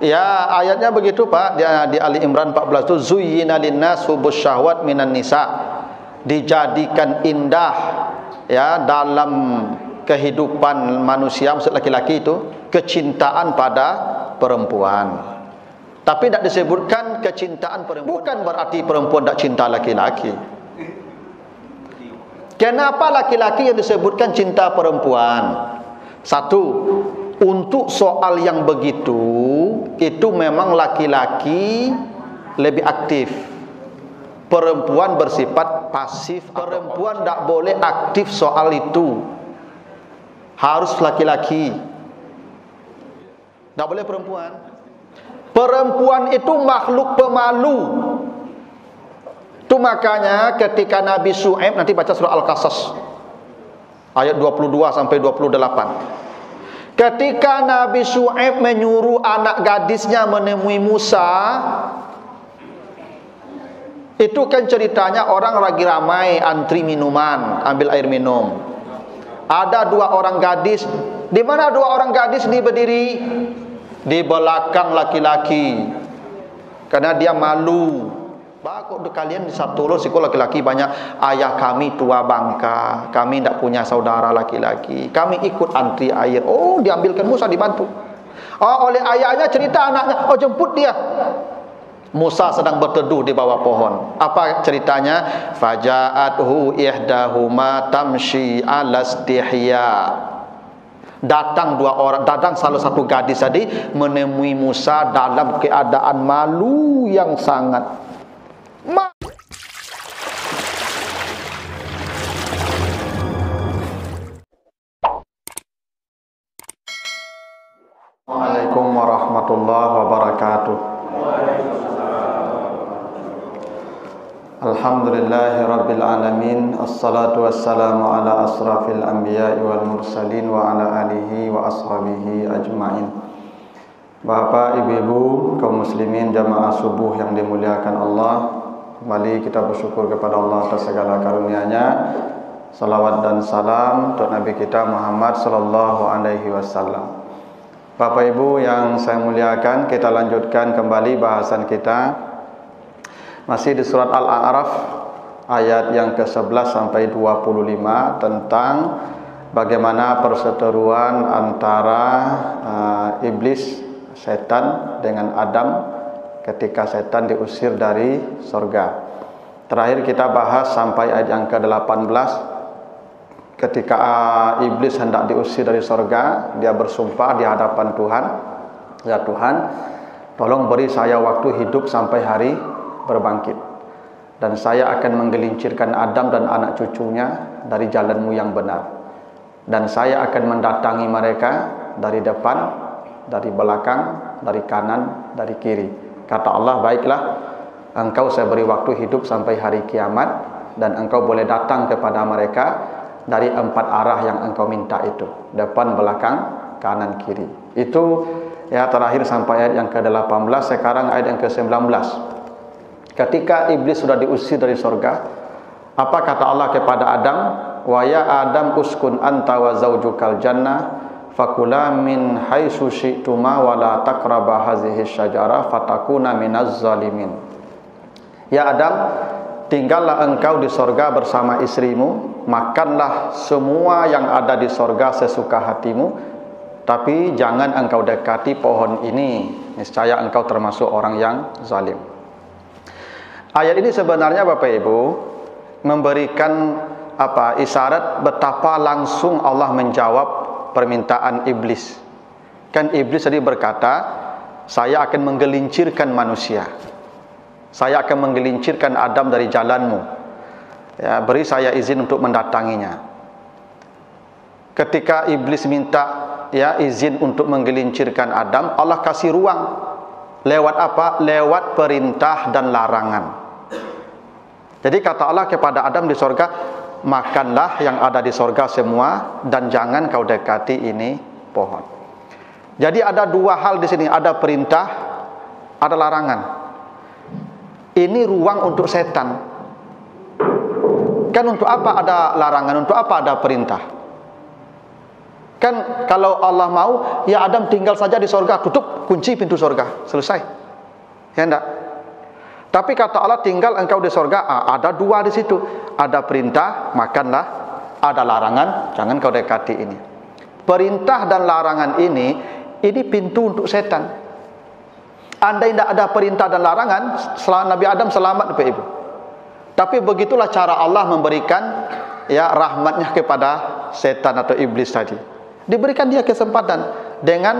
Ya, ayatnya begitu Pak di, di Ali Imran 14 itu zuyyina linnas hubus syahwat minan nisa. Dijadikan indah ya dalam kehidupan manusia maksud laki-laki itu kecintaan pada perempuan. Tapi tidak disebutkan kecintaan perempuan bukan berarti perempuan tidak cinta laki-laki. Kenapa laki-laki yang disebutkan cinta perempuan? Satu, untuk soal yang begitu itu memang laki-laki lebih aktif. Perempuan bersifat pasif perempuan tidak boleh aktif soal itu. Harus laki-laki. Tidak boleh perempuan. Perempuan itu makhluk pemalu. Itu makanya ketika Nabi Su'aib nanti baca surah Al-Qasas ayat 22 sampai 28 Ketika Nabi Shu'aib menyuruh anak gadisnya menemui Musa Itu kan ceritanya orang lagi ramai antri minuman Ambil air minum. Ada dua orang gadis. Di mana dua orang gadis ini berdiri? Di belakang laki-laki. Karena dia malu Bagus untuk kalian satu lor sekolah laki-laki banyak ayah kami tua bangka, kami tidak punya saudara laki-laki. Kami ikut antri air. Oh, diambilkan Musa dibantu. Oh, oleh ayahnya cerita anaknya, oh jemput dia. Musa sedang berteduh di bawah pohon. Apa ceritanya? Faja'athu ihdahuma tamshi 'ala istihya. Datang dua orang, datang salah satu gadis tadi menemui Musa dalam keadaan malu yang sangat Warahmatullahi wabarakatuh Alhamdulillahi rabbil alamin Assalatu wassalamu ala asrafil anbiya wal mursalin Wa ala alihi wa ashabihi ajma'in Bapak, ibu-ibu, kaum muslimin, jamaah subuh yang dimuliakan Allah Kembali kita bersyukur kepada Allah atas segala karunia-Nya. Salawat dan salam untuk Nabi kita Muhammad sallallahu alaihi wasallam. Bapak Ibu yang saya muliakan, kita lanjutkan kembali bahasan kita masih di surat Al-A'raf ayat yang ke-11 sampai 25 tentang bagaimana perseteruan antara uh, iblis setan dengan Adam ketika setan diusir dari surga. Terakhir kita bahas sampai ayat yang ke-18 ketika uh, iblis hendak diusir dari surga, dia bersumpah di hadapan Tuhan, "Ya Tuhan, tolong beri saya waktu hidup sampai hari berbangkit. Dan saya akan menggelincirkan Adam dan anak cucunya dari jalanmu yang benar. Dan saya akan mendatangi mereka dari depan, dari belakang, dari kanan, dari kiri." Kata Allah, baiklah, engkau saya beri waktu hidup sampai hari kiamat dan engkau boleh datang kepada mereka dari empat arah yang engkau minta itu. Depan, belakang, kanan, kiri. Itu ya terakhir sampai ayat yang ke-18, sekarang ayat yang ke-19. Ketika iblis sudah diusir dari surga, apa kata Allah kepada Adam? Wa ya Adam uskun anta wa zaujukal jannah fakula min haitsu syi'tuma wa la taqraba hadhihi syajarah fatakuna minaz zalimin ya adam tinggallah engkau di sorga bersama istrimu makanlah semua yang ada di sorga sesuka hatimu tapi jangan engkau dekati pohon ini niscaya engkau termasuk orang yang zalim ayat ini sebenarnya Bapak Ibu memberikan apa isyarat betapa langsung Allah menjawab permintaan iblis. Kan iblis tadi berkata, saya akan menggelincirkan manusia. Saya akan menggelincirkan Adam dari jalanmu. Ya, beri saya izin untuk mendatanginya. Ketika iblis minta ya izin untuk menggelincirkan Adam, Allah kasih ruang. Lewat apa? Lewat perintah dan larangan. Jadi kata Allah kepada Adam di sorga, makanlah yang ada di sorga semua dan jangan kau dekati ini pohon. Jadi ada dua hal di sini, ada perintah, ada larangan. Ini ruang untuk setan. Kan untuk apa ada larangan, untuk apa ada perintah? Kan kalau Allah mau, ya Adam tinggal saja di sorga, tutup kunci pintu sorga, selesai. Ya enggak? Tapi kata Allah tinggal engkau di sorga, ah, ada dua di situ. Ada perintah, makanlah. Ada larangan, jangan kau dekati ini. Perintah dan larangan ini, ini pintu untuk setan. Anda tidak ada perintah dan larangan, Nabi Adam selamat Bapak Ibu. Tapi begitulah cara Allah memberikan ya rahmatnya kepada setan atau iblis tadi. Diberikan dia kesempatan dengan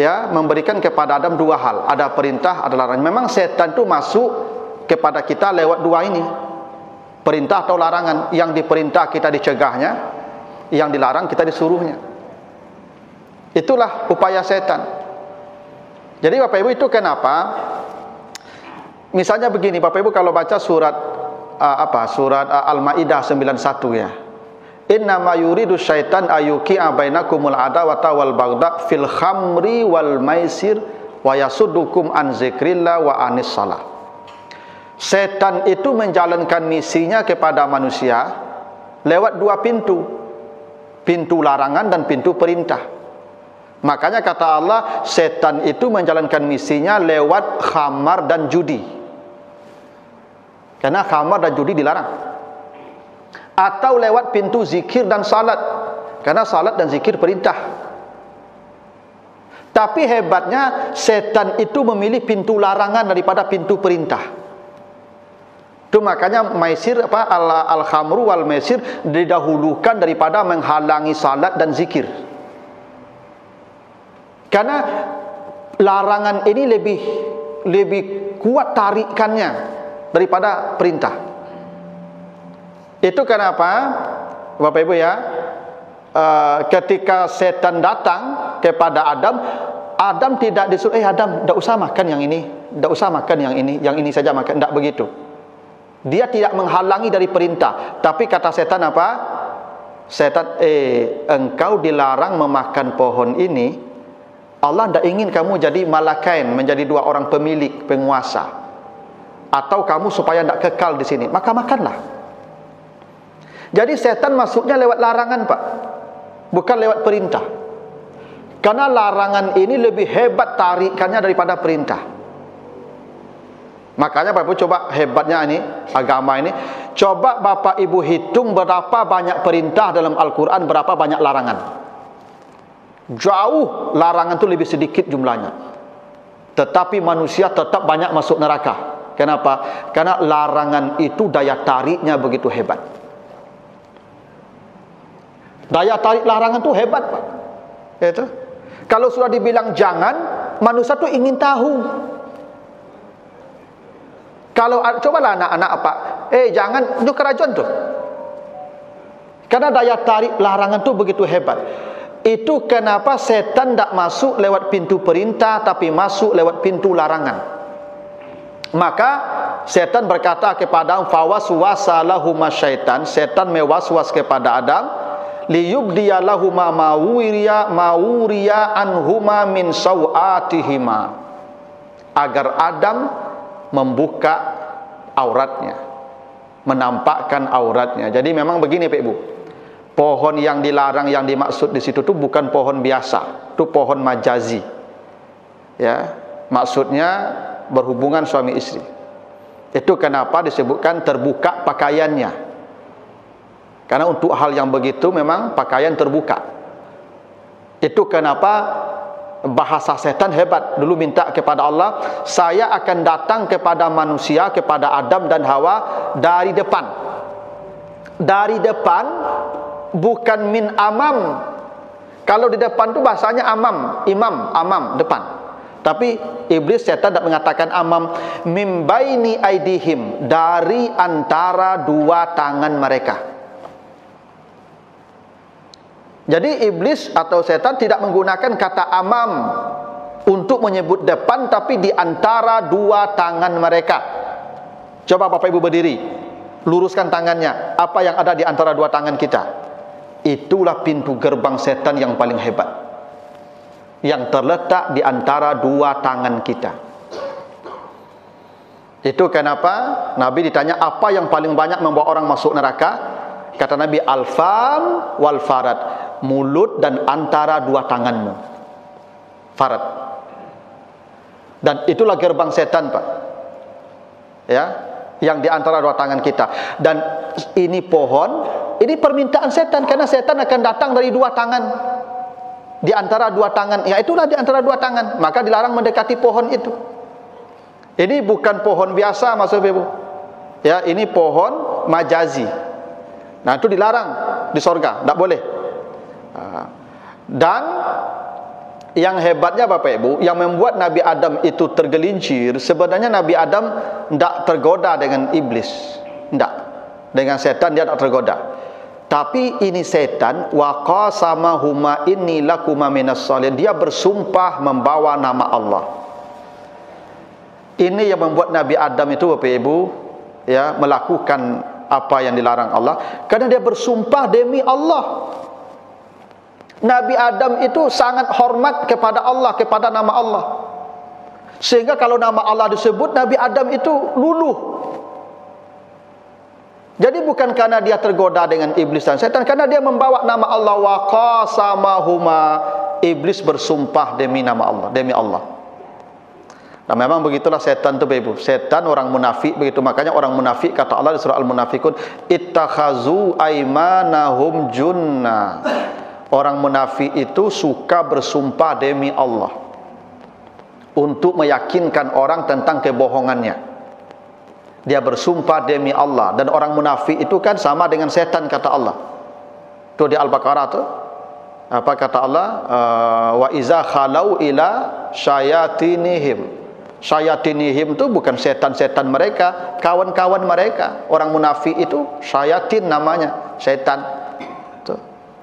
ya memberikan kepada Adam dua hal. Ada perintah ada larangan. Memang setan itu masuk kepada kita lewat dua ini. Perintah atau larangan. Yang diperintah kita dicegahnya yang dilarang kita disuruhnya. Itulah upaya setan. Jadi Bapak Ibu itu kenapa? Misalnya begini Bapak Ibu kalau baca surat uh, apa surat uh, Al-Maidah 91 ya Inna ma yuridu syaitan ayuki abainakumul adawata wal bagda fil khamri wal maisir wa yasuddukum an zikrillah wa anis salah. Setan itu menjalankan misinya kepada manusia lewat dua pintu. Pintu larangan dan pintu perintah. Makanya kata Allah, setan itu menjalankan misinya lewat khamar dan judi. Karena khamar dan judi dilarang. Atau lewat pintu zikir dan salat. Karena salat dan zikir perintah. Tapi hebatnya setan itu memilih pintu larangan daripada pintu perintah. Itu makanya maisir apa al, al khamru wal maisir didahulukan daripada menghalangi salat dan zikir. Karena larangan ini lebih lebih kuat tarikannya daripada perintah. Itu kenapa Bapak Ibu ya uh, ketika setan datang kepada Adam Adam tidak disuruh eh Adam tidak usah makan yang ini tidak usah makan yang ini yang ini saja makan. Tidak begitu. Dia tidak menghalangi dari perintah. Tapi kata setan apa? Setan eh engkau dilarang memakan pohon ini. Allah tidak ingin kamu jadi malakain menjadi dua orang pemilik penguasa atau kamu supaya tidak kekal di sini. Maka makanlah. Jadi setan masuknya lewat larangan pak. Bukan lewat perintah. Karena larangan ini lebih hebat tarikannya daripada perintah. Makanya Bapak Ibu coba hebatnya ini Agama ini. Coba Bapak Ibu hitung berapa banyak perintah dalam Al-Quran Berapa banyak larangan. Jauh larangan itu lebih sedikit jumlahnya. Tetapi manusia tetap banyak masuk neraka Kenapa? Karena larangan itu daya tariknya begitu hebat Daya tarik larangan tu hebat Pak. Itu. Kalau sudah dibilang jangan, manusia tu ingin tahu. Kalau cobalah anak-anak apa? Eh jangan itu kerajaan tu. Karena daya tarik larangan tu begitu hebat. Itu kenapa setan tak masuk lewat pintu perintah tapi masuk lewat pintu larangan. Maka setan berkata kepada fawaswasa lahum syaitan, setan mewaswas kepada Adam, liyubdiya lahuma mawuriya mawuriya anhuma min sawatihima. Agar Adam membuka auratnya menampakkan auratnya. Jadi memang begini Pak Ibu. Pohon yang dilarang yang dimaksud di situ tu bukan pohon biasa. Itu pohon majazi. Ya maksudnya berhubungan suami istri itu kenapa disebutkan terbuka pakaiannya karena untuk hal yang begitu memang pakaian terbuka. Itu kenapa bahasa setan hebat. Dulu minta kepada Allah, saya akan datang kepada manusia, kepada Adam dan Hawa dari depan. Dari depan bukan min amam. Kalau di depan tu bahasanya amam, imam, amam, depan. Tapi iblis setan tak mengatakan amam mimbaini aidihim dari antara dua tangan mereka. Jadi iblis atau setan tidak menggunakan kata amam untuk menyebut depan tapi di antara dua tangan mereka. Coba Bapak Ibu berdiri. Luruskan tangannya. Apa yang ada di antara dua tangan kita? Itulah pintu gerbang setan yang paling hebat. Yang terletak di antara dua tangan kita. Itu kenapa Nabi ditanya apa yang paling banyak membawa orang masuk neraka? Kata Nabi al-fam wal farad mulut dan antara dua tanganmu. Farad. Dan itulah gerbang setan, Pak. Ya, yang di antara dua tangan kita. Dan ini pohon, ini permintaan setan karena setan akan datang dari dua tangan. Di antara dua tangan, ya itulah di antara dua tangan. Maka dilarang mendekati pohon itu. Ini bukan pohon biasa maksud Ibu. Ya, ini pohon majazi. Nah, itu dilarang di sorga, tidak boleh. Ah. Dan yang hebatnya Bapak Ibu, yang membuat Nabi Adam itu tergelincir, sebenarnya Nabi Adam tidak tergoda dengan iblis. Tidak. Dengan setan dia tidak tergoda. Tapi ini setan wa qasama huma inni lakuma minas salihin. Dia bersumpah membawa nama Allah. Ini yang membuat Nabi Adam itu Bapak Ibu ya melakukan apa yang dilarang Allah karena dia bersumpah demi Allah. Nabi Adam itu sangat hormat kepada Allah, kepada nama Allah. Sehingga kalau nama Allah disebut Nabi Adam itu luluh. Jadi bukan karena dia tergoda dengan iblis dan setan karena dia membawa nama Allah wa qasamahuma iblis bersumpah demi nama Allah, demi Allah. Dan memang begitulah setan itu ibu. Setan orang munafik begitu. Makanya orang munafik kata Allah di surah Al-Munafikun. Ittakhazu aimanahum junna. Orang munafik itu suka bersumpah demi Allah. Untuk meyakinkan orang tentang kebohongannya. Dia bersumpah demi Allah. Dan orang munafik itu kan sama dengan setan kata Allah. Itu di Al-Baqarah itu. Apa kata Allah? Uh, Wa iza khalau ila syayatinihim syayatinihim itu bukan setan-setan mereka, kawan-kawan mereka. Orang munafik itu syayatin namanya, setan.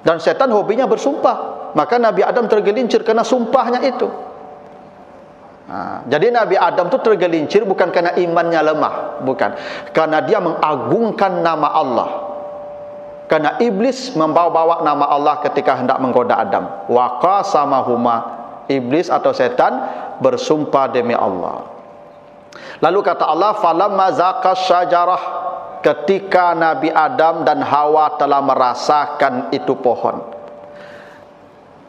Dan setan hobinya bersumpah. Maka Nabi Adam tergelincir karena sumpahnya itu. Nah, jadi Nabi Adam itu tergelincir bukan karena imannya lemah, bukan. Karena dia mengagungkan nama Allah. Karena iblis membawa-bawa nama Allah ketika hendak menggoda Adam. Wa qasamahuma iblis atau setan bersumpah demi Allah. Lalu kata Allah, "Falamma zaqas syajarah" ketika Nabi Adam dan Hawa telah merasakan itu pohon.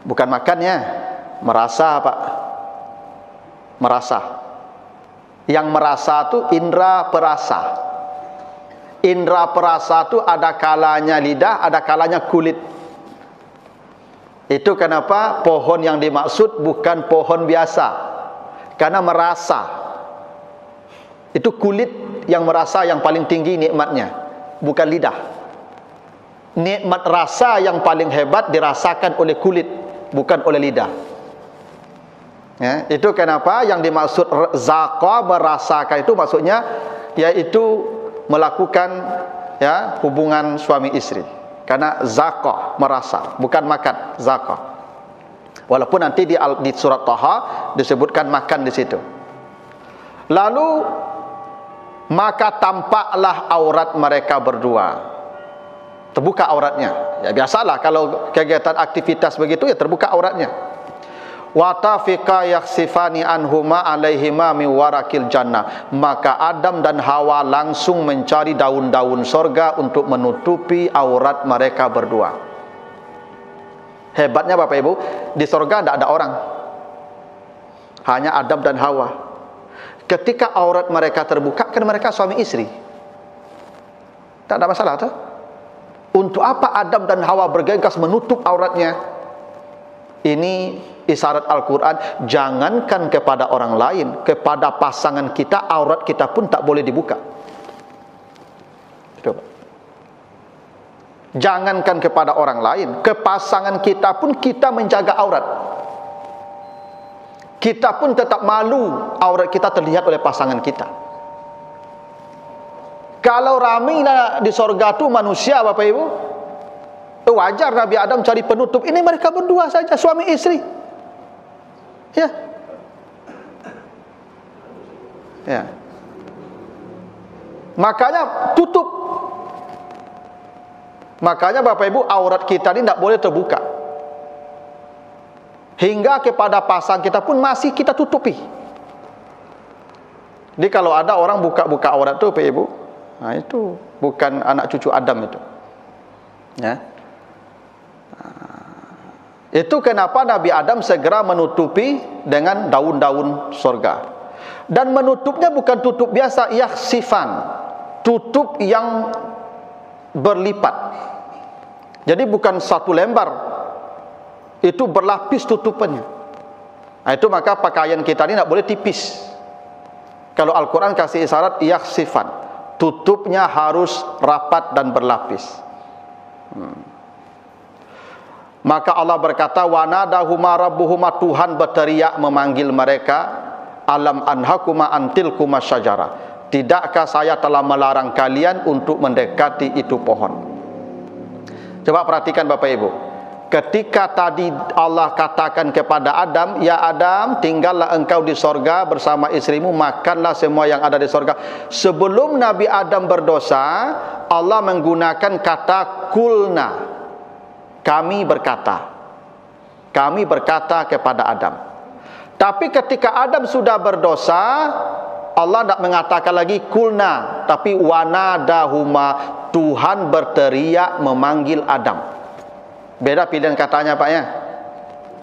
Bukan makannya, merasa apa? Merasa. Yang merasa itu indra perasa. Indra perasa itu ada kalanya lidah, ada kalanya kulit. Itu kenapa pohon yang dimaksud bukan pohon biasa. Karena merasa. Itu kulit yang merasa yang paling tinggi nikmatnya. Bukan lidah. Nikmat rasa yang paling hebat dirasakan oleh kulit. Bukan oleh lidah. Ya, itu kenapa? Yang dimaksud zaqa merasakan itu maksudnya yaitu melakukan ya hubungan suami istri. Karena zakah merasa bukan makan zakah walaupun nanti di, di surat Taha disebutkan makan di situ. Lalu maka tampaklah aurat mereka berdua. Terbuka auratnya. Ya biasalah kalau kegiatan aktivitas begitu ya terbuka auratnya watafika yaksifani anhuma alaihima mi warakil jannah. Maka Adam dan Hawa langsung mencari daun-daun sorga untuk menutupi aurat mereka berdua. Hebatnya Bapak Ibu di sorga tidak ada orang. Hanya Adam dan Hawa. Ketika aurat mereka terbuka kan mereka suami istri. Tak ada masalah tuh untuk apa Adam dan Hawa bergegas menutup auratnya? Ini isyarat Al-Quran jangankan kepada orang lain kepada pasangan kita aurat kita pun tak boleh dibuka. Coba jangankan kepada orang lain ke pasangan kita pun kita menjaga aurat. Kita pun tetap malu aurat kita terlihat oleh pasangan kita. Kalau ramai di sorga tu manusia Bapak Ibu wajar Nabi Adam cari penutup. Ini mereka berdua saja suami istri Ya. Ya. Makanya tutup. Makanya Bapak Ibu aurat kita ini tidak boleh terbuka. Hingga kepada pasang kita pun masih kita tutupi. Jadi kalau ada orang buka-buka aurat itu Bapak Ibu, nah itu bukan anak cucu Adam itu. Ya. Itu kenapa Nabi Adam segera menutupi dengan daun-daun sorga. Dan menutupnya bukan tutup biasa, ia sifan. Tutup yang berlipat. Jadi bukan satu lembar. Itu berlapis tutupannya. Nah, itu maka pakaian kita ini tidak boleh tipis. Kalau Al-Quran kasih isyarat, ia sifan. Tutupnya harus rapat dan berlapis. Hmm. Maka Allah berkata wanadahuma rabbuhuma Tuhan berteriak memanggil mereka alam anhakuma antilkuma syajara. Tidakkah saya telah melarang kalian untuk mendekati itu pohon? Coba perhatikan Bapak Ibu. Ketika tadi Allah katakan kepada Adam, "Ya Adam, tinggallah engkau di sorga bersama istrimu, makanlah semua yang ada di sorga." Sebelum Nabi Adam berdosa, Allah menggunakan kata "kulna". Kami berkata. Kami berkata kepada Adam. Tapi ketika Adam sudah berdosa, Allah tidak mengatakan lagi kulna, tapi wanadahuma Tuhan berteriak memanggil Adam. Beda pilihan katanya Pak ya.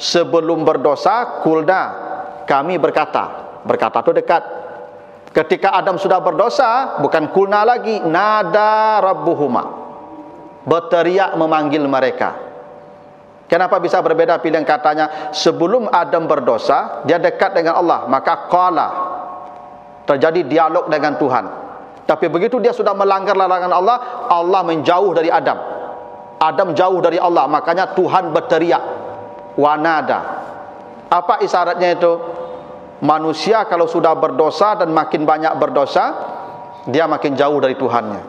Sebelum berdosa kulna kami berkata. Berkata itu dekat. Ketika Adam sudah berdosa bukan kulna lagi nada rabbuhuma. Berteriak memanggil mereka. Kenapa bisa berbeda pilihan katanya? Sebelum Adam berdosa, dia dekat dengan Allah, maka qala terjadi dialog dengan Tuhan. Tapi begitu dia sudah melanggar larangan Allah, Allah menjauh dari Adam. Adam jauh dari Allah, makanya Tuhan berteriak. Wanada. Apa isyaratnya itu? Manusia kalau sudah berdosa dan makin banyak berdosa, dia makin jauh dari Tuhannya.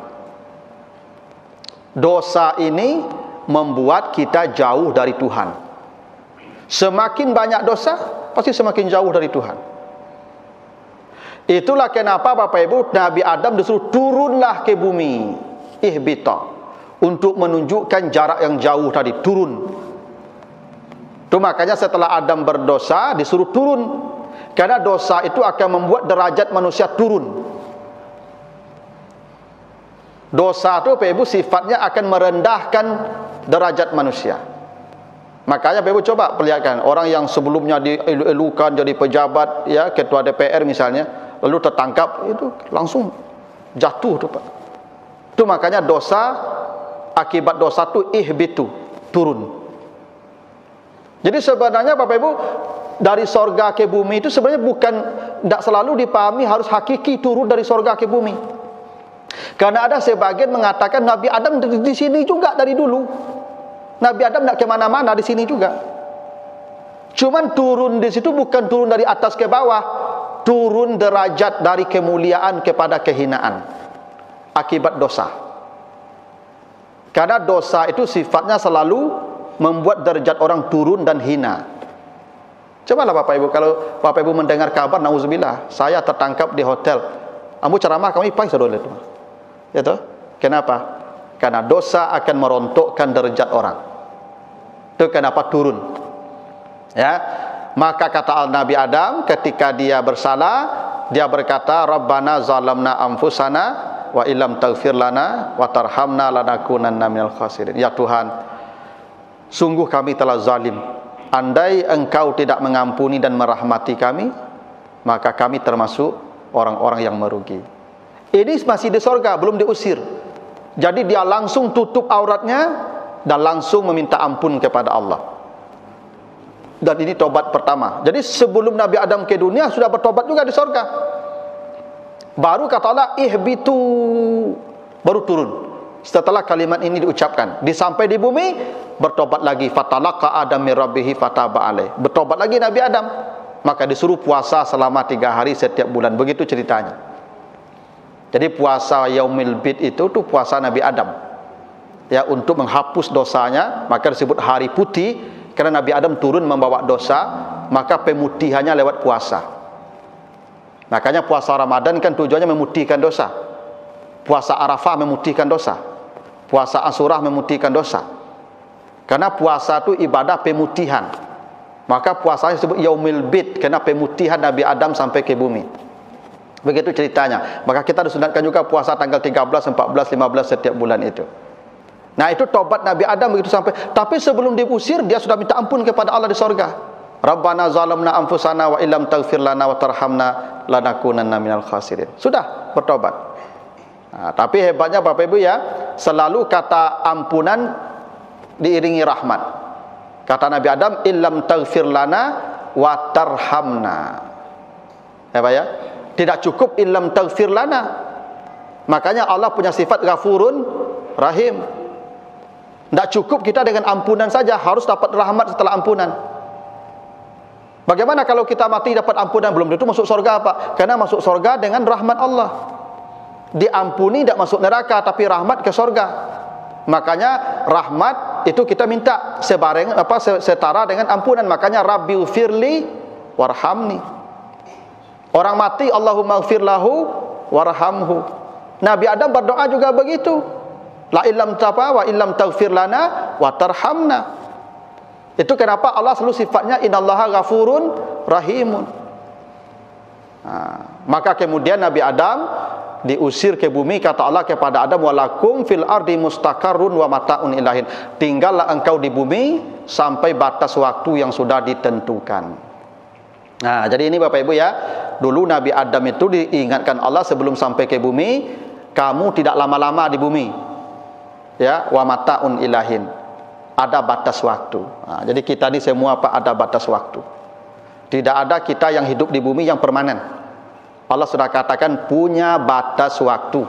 Dosa ini membuat kita jauh dari Tuhan. Semakin banyak dosa, pasti semakin jauh dari Tuhan. Itulah kenapa Bapak Ibu Nabi Adam disuruh turunlah ke bumi. Ihbita. Untuk menunjukkan jarak yang jauh tadi. Turun. Itu makanya setelah Adam berdosa disuruh turun. Karena dosa itu akan membuat derajat manusia turun. Dosa itu Bapak Ibu sifatnya akan merendahkan derajat manusia. Makanya Bapak Ibu coba perlihatkan. Orang yang sebelumnya dielukan jadi pejabat, ya ketua DPR misalnya lalu tertangkap itu langsung jatuh tu Pak. Itu makanya dosa akibat dosa tu ihbitu turun. Jadi sebenarnya Bapak Ibu dari sorga ke bumi itu sebenarnya bukan tidak selalu dipahami harus hakiki turun dari sorga ke bumi. Karena ada sebagian mengatakan Nabi Adam di, di sini juga dari dulu. Nabi Adam tidak ke mana-mana di sini juga. Cuman turun di situ bukan turun dari atas ke bawah, turun derajat dari kemuliaan kepada kehinaan akibat dosa. Karena dosa itu sifatnya selalu membuat derajat orang turun dan hina. Cobalah Bapak Ibu kalau Bapak Ibu mendengar kabar nauzubillah, saya tertangkap di hotel. Ambo ceramah kami pai saudara Ya toh? Kenapa? Karena dosa akan merontokkan derajat orang. Itu kenapa turun. Ya. Maka kata al Nabi Adam ketika dia bersalah, dia berkata, "Rabbana zalamna anfusana wa illam taghfir lana wa tarhamna lanakunanna minal khasirin." Ya Tuhan, sungguh kami telah zalim. Andai Engkau tidak mengampuni dan merahmati kami, maka kami termasuk orang-orang yang merugi. Ini masih di sorga, belum diusir. Jadi dia langsung tutup auratnya dan langsung meminta ampun kepada Allah dan ini tobat pertama. Jadi sebelum Nabi Adam ke dunia sudah bertobat juga di surga. Baru kata Allah ihbitu baru turun. Setelah kalimat ini diucapkan, disampai di bumi bertobat lagi fatalaqa adam min rabbih fataba alaih. Bertobat lagi Nabi Adam. Maka disuruh puasa selama tiga hari setiap bulan. Begitu ceritanya. Jadi puasa yaumil bid itu tuh puasa Nabi Adam. Ya untuk menghapus dosanya, maka disebut hari putih. Kerana Nabi Adam turun membawa dosa maka pemutihannya lewat puasa. Makanya puasa Ramadan kan tujuannya memutihkan dosa. Puasa Arafah memutihkan dosa. Puasa Asurah memutihkan dosa. Karena puasa itu ibadah pemutihan. Maka puasanya disebut Yaumil Bid karena pemutihan Nabi Adam sampai ke bumi begitu ceritanya maka kita disunatkan juga puasa tanggal 13, 14, 15 setiap bulan itu Nah itu tobat Nabi Adam begitu sampai. Tapi sebelum diusir dia sudah minta ampun kepada Allah di sorga. Rabbana zalamna anfusana wa illam taghfir lana wa tarhamna lanakunanna minal khasirin. Sudah bertobat. Nah, tapi hebatnya Bapak Ibu ya, selalu kata ampunan diiringi rahmat. Kata Nabi Adam, illam taghfir lana wa tarhamna. Ya Pak ya? Tidak cukup illam taghfir lana. Makanya Allah punya sifat ghafurun rahim. Tidak cukup kita dengan ampunan saja, harus dapat rahmat setelah ampunan. Bagaimana kalau kita mati dapat ampunan belum tentu masuk surga apa? Karena masuk surga dengan rahmat Allah. Diampuni tidak masuk neraka tapi rahmat ke surga. Makanya rahmat itu kita minta sebareng apa setara dengan ampunan. Makanya Rabbi firli warhamni. Orang mati Allahumma gfir lahu warhamhu. Nabi Adam berdoa juga begitu. La illam tapa wa illam taghfir lana wa tarhamna. Itu kenapa Allah selalu sifatnya innallaha ghafurun rahimun. Ha, maka kemudian Nabi Adam diusir ke bumi kata Allah kepada Adam walakum fil ardi mustaqarrun wa mataun ilahin. Tinggallah engkau di bumi sampai batas waktu yang sudah ditentukan. Nah, jadi ini Bapak Ibu ya, dulu Nabi Adam itu diingatkan Allah sebelum sampai ke bumi, kamu tidak lama-lama di bumi. Ya wa mataun ilahin. Ada batas waktu. Ha, jadi kita ni semua apa ada batas waktu. Tidak ada kita yang hidup di bumi yang permanen. Allah sudah katakan punya batas waktu.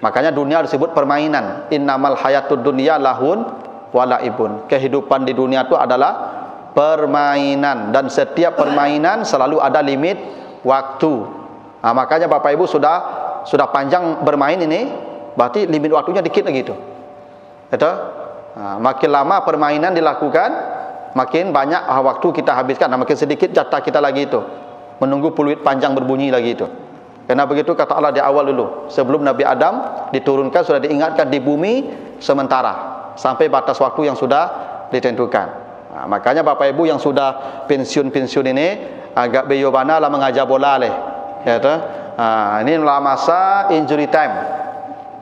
Makanya dunia disebut permainan. Innamal hayatud dunya lahun walaibun kehidupan di dunia itu adalah permainan dan setiap permainan selalu ada limit waktu ha, makanya Bapak Ibu sudah sudah panjang bermain ini berarti limit waktunya dikit lagi itu. Betul? Ha, makin lama permainan dilakukan, makin banyak waktu kita habiskan, makin sedikit jatah kita lagi itu. Menunggu peluit panjang berbunyi lagi itu. Karena begitu kata Allah di awal dulu, sebelum Nabi Adam diturunkan sudah diingatkan di bumi sementara sampai batas waktu yang sudah ditentukan. Ha, makanya Bapak Ibu yang sudah pensiun-pensiun ini agak beyobana lah mengajar bola leh. Ya, ha, ini lah masa injury time.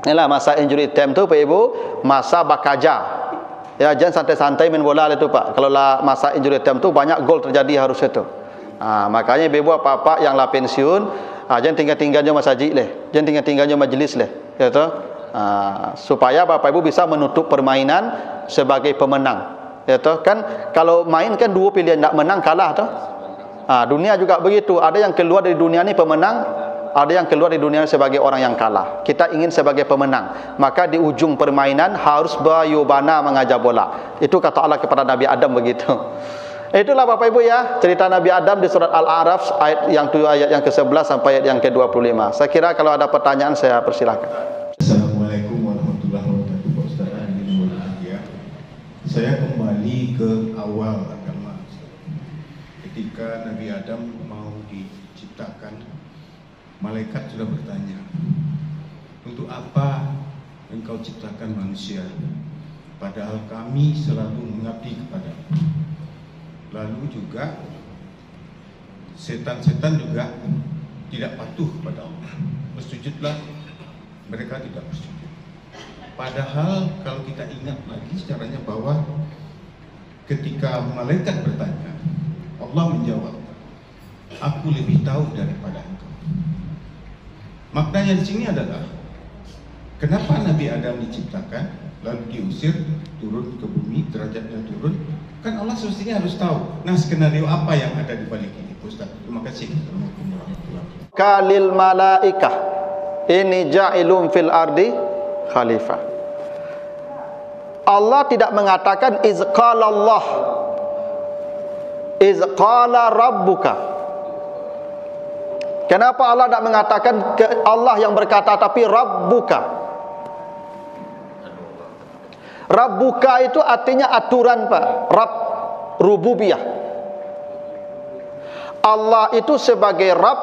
Inilah masa injury time tu Pak Ibu, masa bakaja. Ya, jangan santai-santai main bola itu Pak. Kalau lah masa injury time tu banyak gol terjadi harus itu. Ha, makanya Ibu apa-apa yang lah pensiun, ha, jangan tinggal-tinggalnya masjid leh. Jangan tinggal-tinggalnya majlis leh. Ya tu. Ha, supaya Bapak Ibu bisa menutup permainan sebagai pemenang. Ya tu. Kan kalau main kan dua pilihan nak menang kalah tu. Ha, dunia juga begitu. Ada yang keluar dari dunia ni pemenang, ada yang keluar di dunia sebagai orang yang kalah. Kita ingin sebagai pemenang. Maka di ujung permainan harus bayubana mengajar bola. Itu kata Allah kepada Nabi Adam begitu. Itulah Bapak Ibu ya, cerita Nabi Adam di surat Al-A'raf ayat yang tu ayat yang ke-11 sampai ayat yang ke-25. Saya kira kalau ada pertanyaan saya persilakan. Assalamualaikum warahmatullahi wabarakatuh. Ustaz ya. Saya awal agama. Ketika Nabi Adam mau diciptakan malaikat sudah bertanya untuk apa engkau ciptakan manusia? Padahal kami selalu mengabdi kepada lalu juga setan-setan juga tidak patuh kepada Allah. Bersujudlah mereka tidak bersujud. Padahal kalau kita ingat lagi caranya bahwa ketika malaikat bertanya Allah menjawab aku lebih tahu daripada engkau. Maknanya di sini adalah kenapa Nabi Adam diciptakan lalu diusir turun ke bumi derajatnya turun? Kan Allah semestinya harus tahu nah skenario apa yang ada di balik ini Ustaz. Terima kasih. Kalil malaikah ini ja'ilum fil ardi khalifah Allah tidak mengatakan izqalallah izqala rabbuka Kenapa Allah tak mengatakan ke Allah yang berkata tapi Rabbuka? Rabbuka itu artinya aturan Pak. Rabb rububiyah. Allah itu sebagai Rabb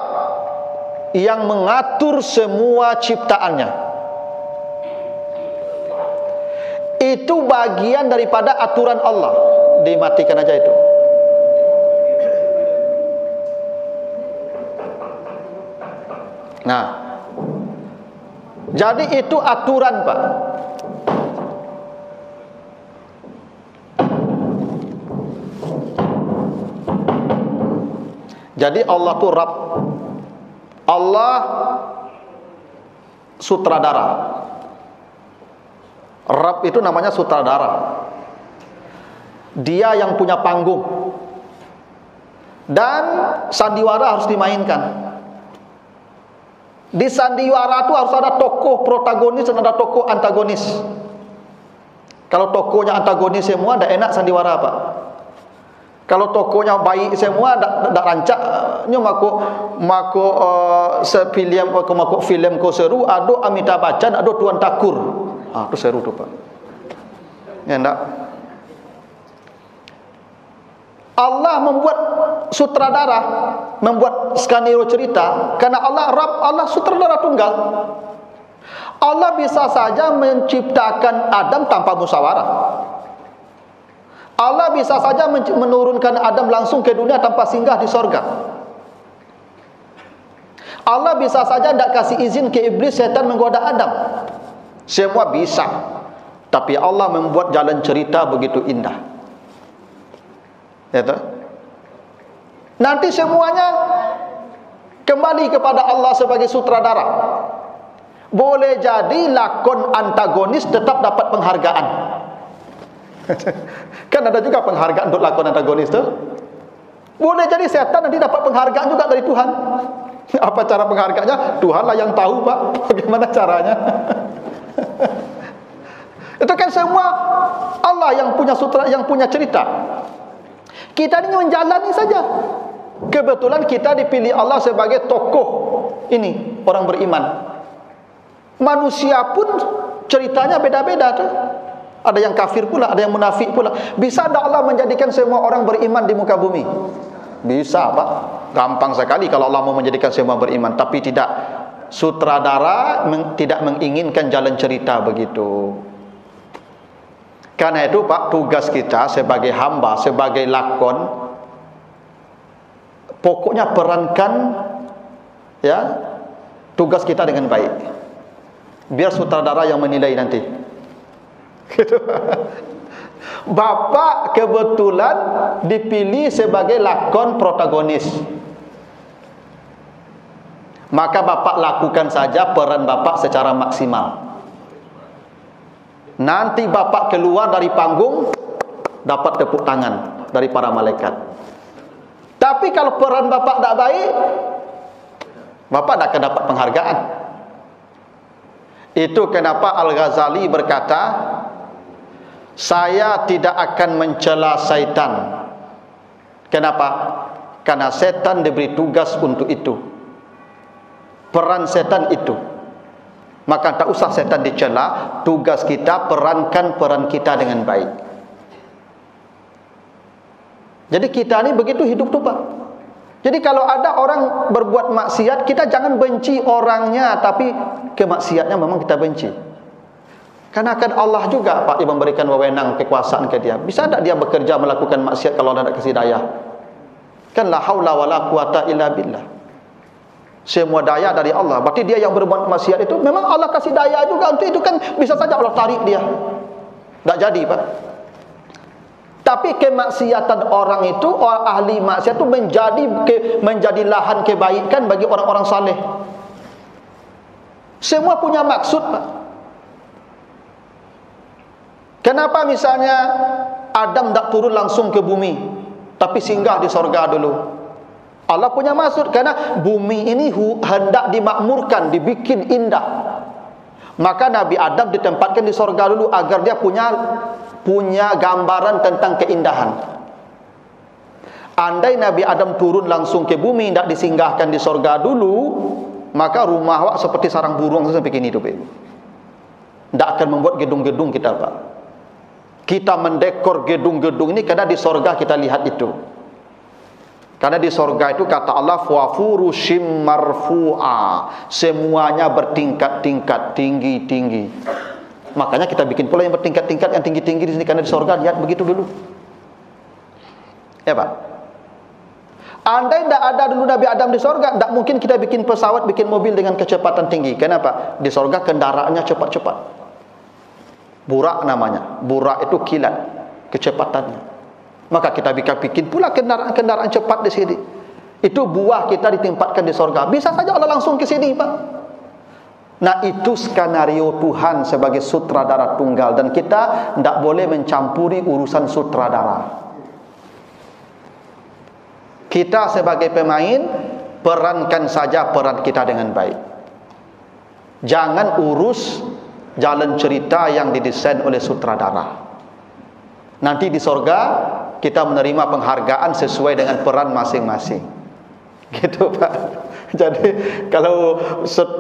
yang mengatur semua ciptaannya. Itu bagian daripada aturan Allah. Dimatikan aja itu. Nah. Jadi itu aturan Pak. Jadi Allah itu Rab Allah Sutradara. Rabb itu namanya sutradara. Dia yang punya panggung. Dan sandiwara harus dimainkan. Di sandiwara itu harus ada tokoh protagonis dan ada tokoh antagonis. Kalau tokohnya antagonis semua, tidak enak sandiwara apa? Kalau tokohnya baik semua, tidak rancak. Ini mako mako uh, sepiliam mako mako film ko seru, ada Amitabh Bachchan, ada Tuan Takur. Ah, itu seru tu pak. Ya enggak? Allah membuat sutradara membuat skenario cerita karena Allah Rabb Allah sutradara tunggal Allah bisa saja menciptakan Adam tanpa musyawarah Allah bisa saja menurunkan Adam langsung ke dunia tanpa singgah di sorga Allah bisa saja tidak kasih izin ke iblis setan menggoda Adam semua bisa tapi Allah membuat jalan cerita begitu indah Ya tak? Nanti semuanya kembali kepada Allah sebagai sutradara. Boleh jadi lakon antagonis tetap dapat penghargaan. kan ada juga penghargaan untuk lakon antagonis tu. Boleh jadi setan nanti dapat penghargaan juga dari Tuhan. Apa cara penghargaannya? Tuhanlah yang tahu, Pak. Bagaimana caranya? Itu kan semua Allah yang punya sutra yang punya cerita. Kita ini menjalani saja. Kebetulan kita dipilih Allah sebagai tokoh ini orang beriman. Manusia pun ceritanya beda-beda tuh. Ada yang kafir pula, ada yang munafik pula. Bisa tak Allah menjadikan semua orang beriman di muka bumi? Bisa, Pak. Gampang sekali kalau Allah mau menjadikan semua beriman, tapi tidak sutradara tidak menginginkan jalan cerita begitu. Karena itu Pak tugas kita sebagai hamba, sebagai lakon pokoknya perankan ya tugas kita dengan baik. Biar sutradara yang menilai nanti. Bapak kebetulan dipilih sebagai lakon protagonis. Maka Bapak lakukan saja peran Bapak secara maksimal. Nanti bapak keluar dari panggung dapat tepuk tangan dari para malaikat. Tapi kalau peran bapak tak baik, bapak tak akan dapat penghargaan. Itu kenapa Al-Ghazali berkata, saya tidak akan mencela syaitan. Kenapa? Karena setan diberi tugas untuk itu. Peran setan itu. Maka tak usah setan dicela Tugas kita perankan peran kita dengan baik. Jadi kita ni begitu hidup tu Pak. Jadi kalau ada orang berbuat maksiat Kita jangan benci orangnya Tapi kemaksiatnya memang kita benci. Karena kan Allah juga Pak Yang memberikan wewenang kekuasaan ke dia. Bisa tak dia bekerja melakukan maksiat Kalau ada kasih daya? Kan la hawla wa la quwata illa billah semua daya dari Allah. Berarti dia yang berbuat maksiat itu memang Allah kasih daya juga untuk itu kan bisa saja Allah tarik dia. Tak jadi, Pak. Tapi kemaksiatan orang itu orang ahli maksiat itu menjadi ke, menjadi lahan kebaikan bagi orang-orang saleh. Semua punya maksud, Pak. Kenapa misalnya Adam tak turun langsung ke bumi tapi singgah di sorga dulu? Allah punya maksud karena bumi ini hendak dimakmurkan, dibikin indah. Maka Nabi Adam ditempatkan di sorga dulu agar dia punya punya gambaran tentang keindahan. Andai Nabi Adam turun langsung ke bumi tidak disinggahkan di sorga dulu, maka rumah awak seperti sarang burung sampai kini hidup itu. Tidak akan membuat gedung-gedung kita pak. Kita mendekor gedung-gedung ini karena di sorga kita lihat itu. Karena di sorga itu kata Allah shim marfu'a. Semuanya bertingkat-tingkat, tinggi-tinggi. Makanya kita bikin pula yang bertingkat-tingkat yang tinggi-tinggi di sini karena di sorga lihat begitu dulu. Ya Pak. Andai tidak ada dulu Nabi Adam di sorga, tidak mungkin kita bikin pesawat, bikin mobil dengan kecepatan tinggi. Kenapa? Di sorga kendaraannya cepat-cepat. Burak namanya. Burak itu kilat kecepatannya. Maka kita bisa bikin pula kendaraan-kendaraan cepat di sini. Itu buah kita ditempatkan di sorga. Bisa saja Allah langsung ke sini, Pak. Nah, itu skenario Tuhan sebagai sutradara tunggal. Dan kita tidak boleh mencampuri urusan sutradara. Kita sebagai pemain, perankan saja peran kita dengan baik. Jangan urus jalan cerita yang didesain oleh sutradara. Nanti di sorga kita menerima penghargaan sesuai dengan peran masing-masing. Gitu Pak. Jadi kalau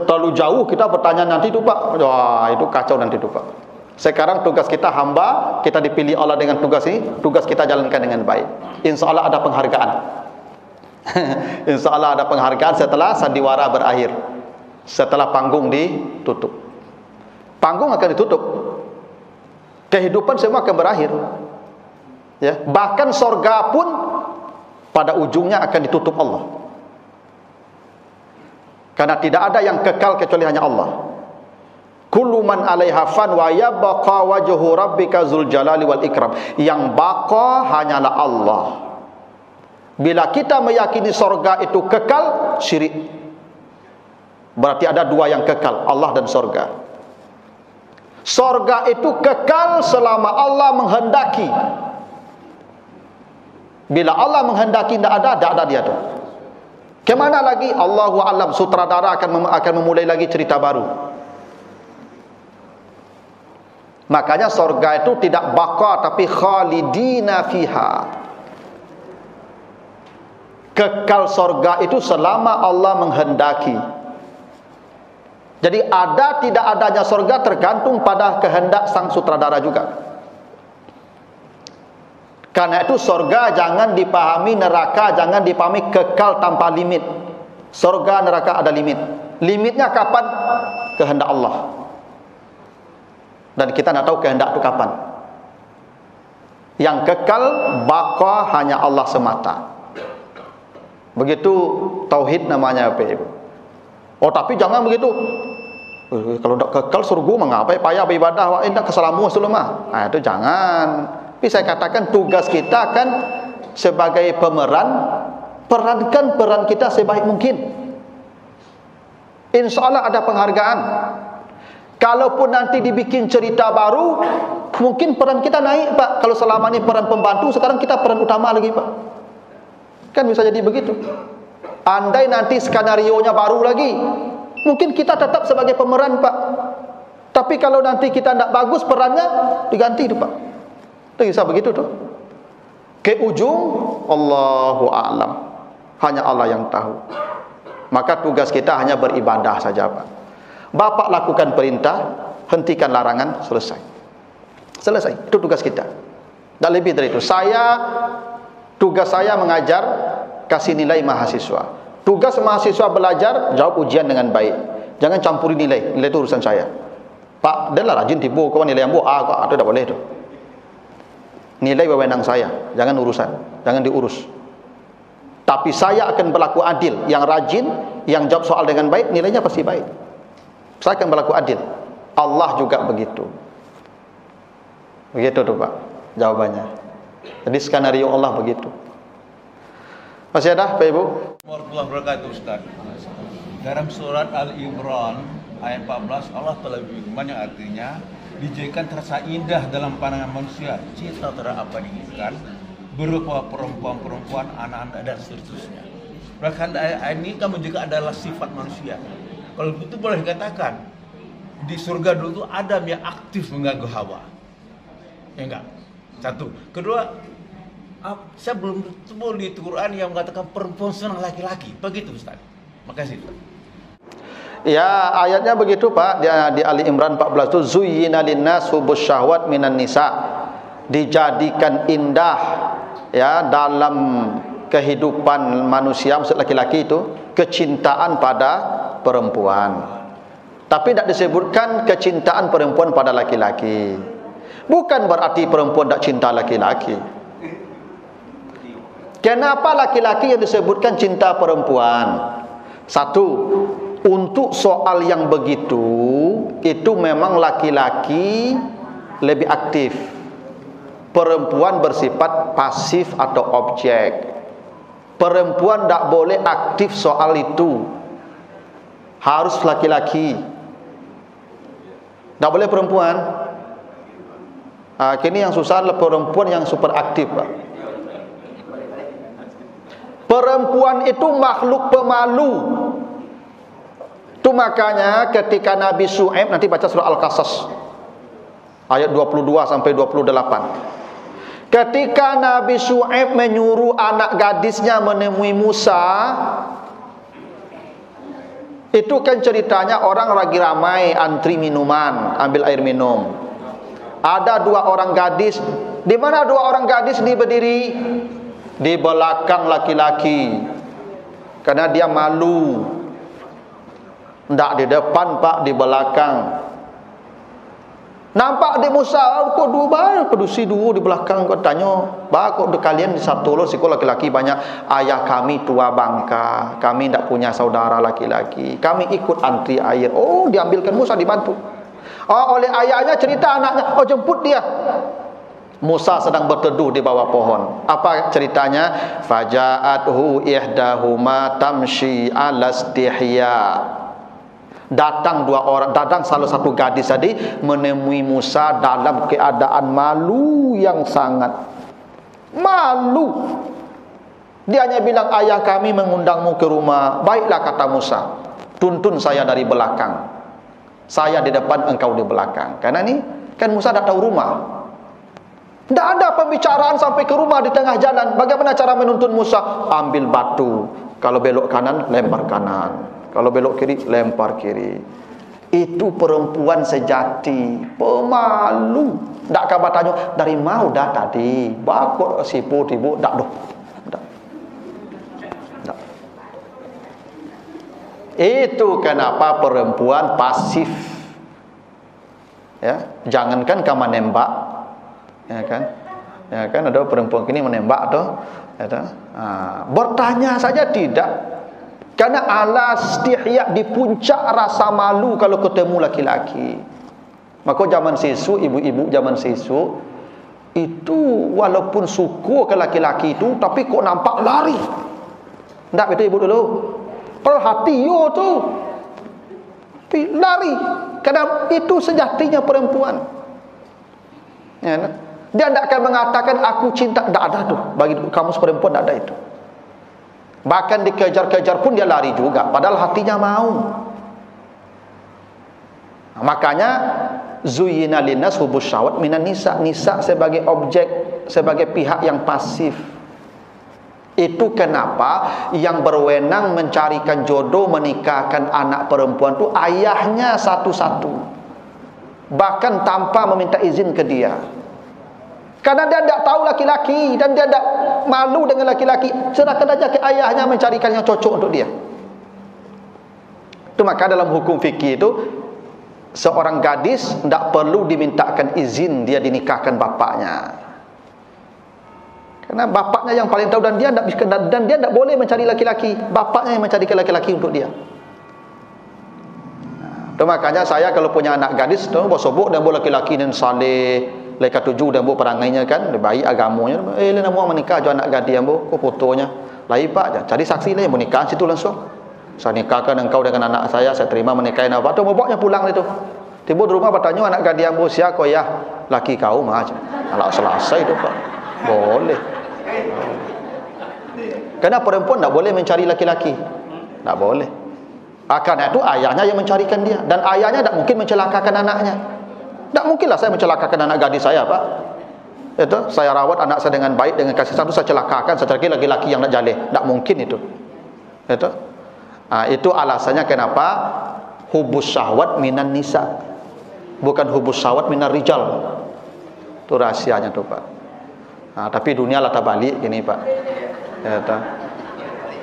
terlalu jauh kita bertanya nanti itu Pak, wah itu kacau nanti itu Pak. Sekarang tugas kita hamba, kita dipilih Allah dengan tugas ini, tugas kita jalankan dengan baik. Insya Allah ada penghargaan. Insya Allah ada penghargaan setelah sandiwara berakhir. Setelah panggung ditutup. Panggung akan ditutup. Kehidupan semua akan berakhir. Ya, bahkan sorga pun pada ujungnya akan ditutup Allah. Karena tidak ada yang kekal kecuali hanya Allah. Kullu man 'alaiha fan wa yabqa wajhu rabbika dzul jalali wal ikram. Yang baqa hanyalah Allah. Bila kita meyakini sorga itu kekal, syirik. Berarti ada dua yang kekal, Allah dan sorga. Sorga itu kekal selama Allah menghendaki. Bila Allah menghendaki tidak ada, tidak ada dia tu. Kemana lagi? Allahu alam sutradara akan mem akan memulai lagi cerita baru. Makanya sorga itu tidak baka tapi khalidina fiha. Kekal sorga itu selama Allah menghendaki. Jadi ada tidak adanya sorga tergantung pada kehendak sang sutradara juga. Karena itu sorga jangan dipahami neraka jangan dipahami kekal tanpa limit. Sorga neraka ada limit. Limitnya kapan? Kehendak Allah. Dan kita tidak tahu kehendak itu kapan. Yang kekal baka hanya Allah semata. Begitu tauhid namanya Pak Ibu. Oh tapi jangan begitu. Eh, kalau tidak kekal surga mengapa payah beribadah wah indah kesalamu sulma. Nah itu jangan. Tapi saya katakan tugas kita kan sebagai pemeran perankan peran kita sebaik mungkin. Insya Allah ada penghargaan. Kalaupun nanti dibikin cerita baru, mungkin peran kita naik Pak. Kalau selama ini peran pembantu, sekarang kita peran utama lagi Pak. Kan bisa jadi begitu. Andai nanti skenario-nya baru lagi, mungkin kita tetap sebagai pemeran Pak. Tapi kalau nanti kita tidak bagus perannya, diganti Pak. Itu bisa begitu tuh. Ke ujung Allahu a'lam. Hanya Allah yang tahu. Maka tugas kita hanya beribadah saja, Pak. Bapak lakukan perintah, hentikan larangan, selesai. Selesai. Itu tugas kita. Dan lebih dari itu, saya tugas saya mengajar kasih nilai mahasiswa. Tugas mahasiswa belajar jawab ujian dengan baik. Jangan campuri nilai. Nilai itu urusan saya. Pak, dia lah rajin tipu kau nilai yang buah, ah, kau itu tak boleh tu nilai wewenang saya. Jangan urusan. Jangan diurus. Tapi saya akan berlaku adil. Yang rajin yang jawab soal dengan baik nilainya pasti baik. Saya akan berlaku adil. Allah juga begitu. Begitu tuh Pak jawabannya. Jadi skenario Allah begitu. Masih ada Pak Ibu? Warahmatullahi wabarakatuh Ustaz. Dalam surat Al-Imran ayat 14 Allah telah berfirman yang artinya dijadikan terasa indah dalam pandangan manusia cita terhadap apa diinginkan berupa perempuan-perempuan, anak-anak dan seterusnya. Bahkan ini kan juga adalah sifat manusia. Kalau itu boleh dikatakan di surga dulu Adam yang aktif mengganggu Hawa. Ya enggak? Satu. Kedua, saya belum ketemu di Quran yang mengatakan perempuan senang laki-laki. Begitu Ustaz. Makasih Ustaz. Ya ayatnya begitu Pak di, di Ali Imran 14 itu zuyyina hubus syahwat minan nisa dijadikan indah ya dalam kehidupan manusia maksud laki-laki itu kecintaan pada perempuan. Tapi tidak disebutkan kecintaan perempuan pada laki-laki. Bukan berarti perempuan tidak cinta laki-laki. Kenapa laki-laki yang disebutkan cinta perempuan? Satu, untuk soal yang begitu itu memang laki-laki lebih aktif perempuan bersifat pasif atau objek Perempuan tak boleh aktif soal itu. Harus laki-laki. Tak boleh perempuan. Ha, kini yang susah adalah perempuan yang super aktif. Perempuan itu makhluk pemalu. Itu makanya ketika Nabi Su'aib nanti baca surah Al-Qasas ayat 22 sampai 28. Ketika Nabi Su'aib menyuruh anak gadisnya menemui Musa, itu kan ceritanya orang lagi ramai antri minuman, ambil air minum. Ada dua orang gadis, di mana dua orang gadis ini berdiri? Di belakang laki-laki. Karena dia malu tidak di depan pak, di belakang. Nampak di Musa, kok dua bar, pedusi dua di belakang kau tanya, bah kok de kalian di satu lo siko laki-laki banyak ayah kami tua bangka, kami tidak punya saudara laki-laki, kami ikut antri air. Oh, diambilkan Musa dibantu. Oh, oleh ayahnya cerita anaknya, oh jemput dia. Musa sedang berteduh di bawah pohon. Apa ceritanya? Faja'athu ihdahuma tamshi alastihya datang dua orang datang salah satu gadis tadi menemui Musa dalam keadaan malu yang sangat. Malu. Dia hanya bilang ayah kami mengundangmu ke rumah. Baiklah kata Musa. Tuntun saya dari belakang. Saya di depan engkau di belakang. Karena ini kan Musa dah tahu rumah. Tidak ada pembicaraan sampai ke rumah di tengah jalan. Bagaimana cara menuntun Musa? Ambil batu. Kalau belok kanan lempar kanan kalau belok kiri, lempar kiri. Itu perempuan sejati. Pemalu. Tak kabar tanya, dari mau dah tadi? Bakut sipu tibu, tak doh. Itu kenapa perempuan pasif. Ya, jangankan kamu nembak. Ya kan? Ya kan ada perempuan kini menembak tuh. Ya, ha, bertanya saja tidak. Karena alas stihya di puncak rasa malu kalau ketemu laki-laki. Maka zaman sesu, ibu-ibu zaman sesu, itu walaupun suku ke laki-laki itu, tapi kok nampak lari. Tak betul ibu dulu? Perhati yo tu. Tapi lari. Karena itu sejatinya perempuan. Ya, dia tidak akan mengatakan aku cinta. Tak ada tu. Bagi kamu perempuan tak ada itu. Bahkan dikejar-kejar pun dia lari juga Padahal hatinya mau. Makanya Zuyina linnas hubus syawat minan nisa. Nisa sebagai objek Sebagai pihak yang pasif. Itu kenapa Yang berwenang mencarikan jodoh Menikahkan anak perempuan itu Ayahnya satu-satu. Bahkan tanpa meminta izin ke dia Karena dia tidak tahu laki-laki dan dia tidak malu dengan laki-laki. Serahkan saja ke ayahnya mencarikan yang cocok untuk dia. Itu maka dalam hukum fikih itu seorang gadis tidak perlu dimintakan izin dia dinikahkan bapaknya. Karena bapaknya yang paling tahu dan dia bisa dan dia tidak boleh mencari laki-laki. Bapaknya yang mencari laki-laki untuk dia. Itu makanya saya kalau punya anak gadis, tu bosok dan boleh laki-laki dan saleh Leka tuju dan buat perangainya kan baik agamanya. Eh lena mau menikah jo anak gadis ambo ko fotonya. Lai pak aja cari saksi yang menikah situ langsung. Saya nikahkan engkau dengan anak saya saya terima menikahin apa tu bapaknya pulang itu tiba di rumah bertanya anak gadis ambo sia ko ya laki kau mah ala selesai itu pak. Boleh. Karena perempuan tak boleh mencari laki-laki tak boleh. Akan itu ayahnya yang mencarikan dia. Dan ayahnya tak mungkin mencelakakan anaknya tak mungkinlah saya mencelakakan anak gadis saya, Pak. Itu saya rawat anak saya dengan baik dengan kasih sayang saya celakakan saya cari laki-laki yang nak jaleh. Tak mungkin itu. Itu. Ha, itu alasannya kenapa hubus syahwat minan nisa. Bukan hubus syahwat minan rijal. Itu rahasianya tu, Pak. Ha, tapi dunia lah tak balik ini, Pak. Ya.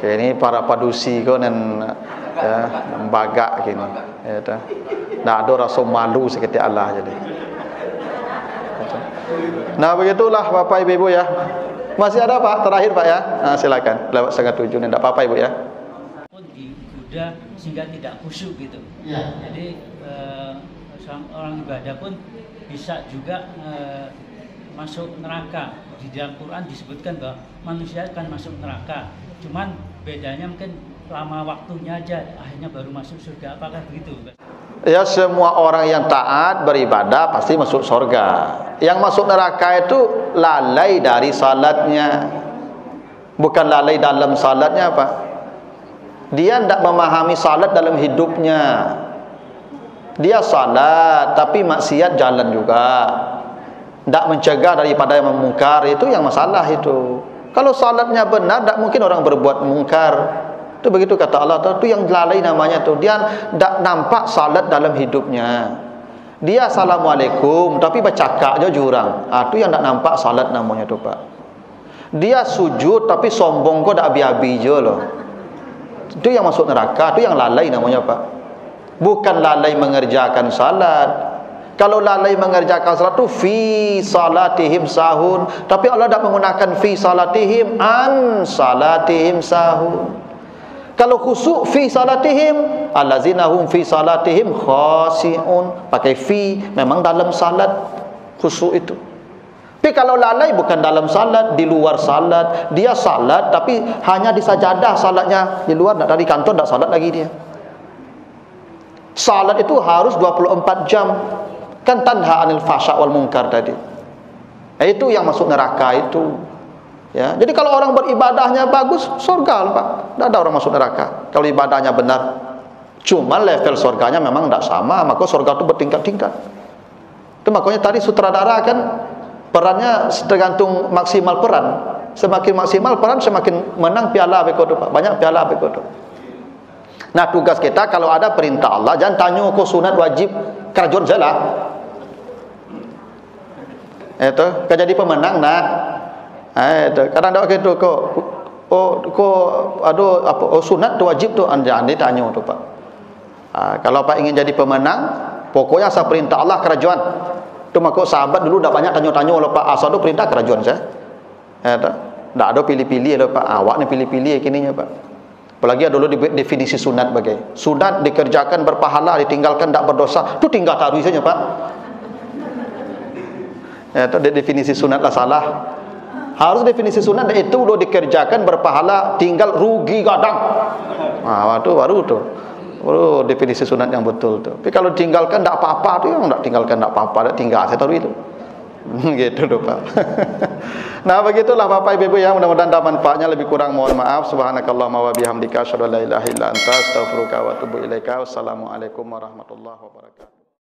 Ini para padusi kau dan ya, bagak gini. Ya, itu. Tak ada rasa malu seperti Allah jadi. Nah begitulah Bapak Ibu, Ibu ya. Masih ada Pak terakhir Pak ya. Nah, silakan lewat setengah tujuh ni tak apa-apa Ibu ya. Pun digoda sehingga tidak khusyuk gitu. Ya. Jadi eh, orang ibadah pun bisa juga eh, masuk neraka. Di dalam Quran disebutkan bahwa manusia akan masuk neraka cuman bedanya mungkin lama waktunya aja akhirnya baru masuk surga apakah begitu Ya semua orang yang taat beribadah pasti masuk surga. Yang masuk neraka itu lalai dari salatnya. Bukan lalai dalam salatnya apa? Dia tidak memahami salat dalam hidupnya. Dia salat tapi maksiat jalan juga. Tidak mencegah daripada yang memungkar itu yang masalah itu. Kalau salatnya benar tidak mungkin orang berbuat mungkar. Itu begitu kata Allah tu yang lalai namanya tu. Dia tak nampak salat dalam hidupnya. Dia assalamualaikum tapi bercakap je jurang. Ah tu yang tak nampak salat namanya tu Pak. Dia sujud tapi sombong kau dak abi-abi je loh. Itu yang masuk neraka, itu yang lalai namanya Pak. Bukan lalai mengerjakan salat. Kalau lalai mengerjakan salat tu fi salatihim sahun, tapi Allah tak menggunakan fi salatihim an salatihim sahun. Kalau khusuk fi salatihim allazina hum fi salatihim khasiun pakai fi memang dalam salat khusuk itu. Tapi kalau lalai bukan dalam salat, di luar salat, dia salat tapi hanya di sajadah salatnya, di luar dari kantor tak salat lagi dia. Salat itu harus 24 jam. Kan tanha anil fasya wal munkar tadi. Itu yang masuk neraka itu. Ya, jadi kalau orang beribadahnya bagus, surga Pak. Tidak ada orang masuk neraka. Kalau ibadahnya benar. Cuma level surganya memang tidak sama. Maka surga itu bertingkat-tingkat. Itu makanya tadi sutradara kan perannya tergantung maksimal peran. Semakin maksimal peran, semakin menang piala begitu Pak. Banyak piala begitu. Nah tugas kita kalau ada perintah Allah, jangan tanya kau sunat wajib kerajaan jelah. Itu, kau jadi pemenang nak. Eh, kadang dak gitu kok. Oh, kok aduh apa oh, sunat tu wajib tu anda anda tanya tu Pak. Ha, kalau Pak ingin jadi pemenang, pokoknya saya perintah Allah kerajaan. Tu maka sahabat dulu dah banyak tanya-tanya oleh Pak asal tu perintah kerajaan saya. Eh, tak. Tak ada pilih-pilih oleh Pak. Awak ni pilih-pilih kininya Pak. Apalagi dulu definisi sunat bagai. Sunat dikerjakan berpahala, ditinggalkan tak berdosa. Tu tinggal taruh saja Pak. Ya, tu definisi sunat lah salah. Harus definisi sunat itu lo dikerjakan berpahala tinggal rugi gadang. Ah, waktu baru tu. Baru definisi sunat yang betul tu. Tapi kalau tinggalkan tak apa-apa tu yang tak tinggalkan tak apa-apa, tak tinggal saya tahu itu. gitu tu Pak. nah begitulah Bapak Ibu yang mudah-mudahan ada manfaatnya lebih kurang mohon maaf subhanakallahumma wa bihamdika asyhadu an la ilaha illa anta astaghfiruka wa atubu ilaika wassalamualaikum warahmatullahi wabarakatuh